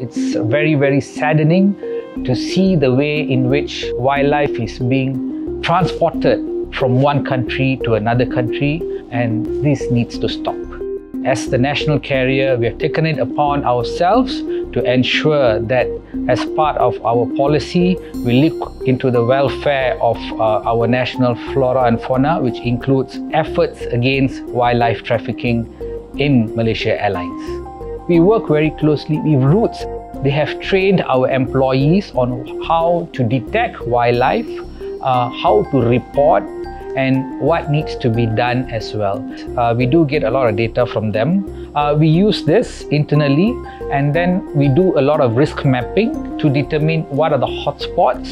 It's very, very saddening to see the way in which wildlife is being transported from one country to another country, and this needs to stop. As the national carrier, we have taken it upon ourselves to ensure that as part of our policy, we look into the welfare of uh, our national flora and fauna, which includes efforts against wildlife trafficking in Malaysia Airlines. We work very closely with ROUTES. They have trained our employees on how to detect wildlife, uh, how to report, and what needs to be done as well. Uh, we do get a lot of data from them. Uh, we use this internally and then we do a lot of risk mapping to determine what are the hotspots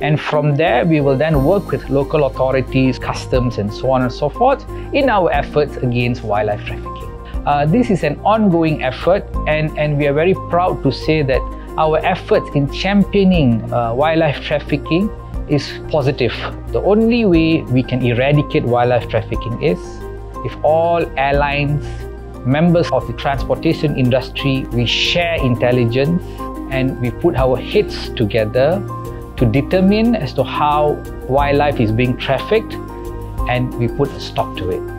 and from there we will then work with local authorities, customs and so on and so forth in our efforts against wildlife trafficking. Uh, this is an ongoing effort and, and we are very proud to say that our efforts in championing uh, wildlife trafficking is positive. The only way we can eradicate wildlife trafficking is if all airlines, members of the transportation industry, we share intelligence and we put our heads together to determine as to how wildlife is being trafficked and we put a stop to it.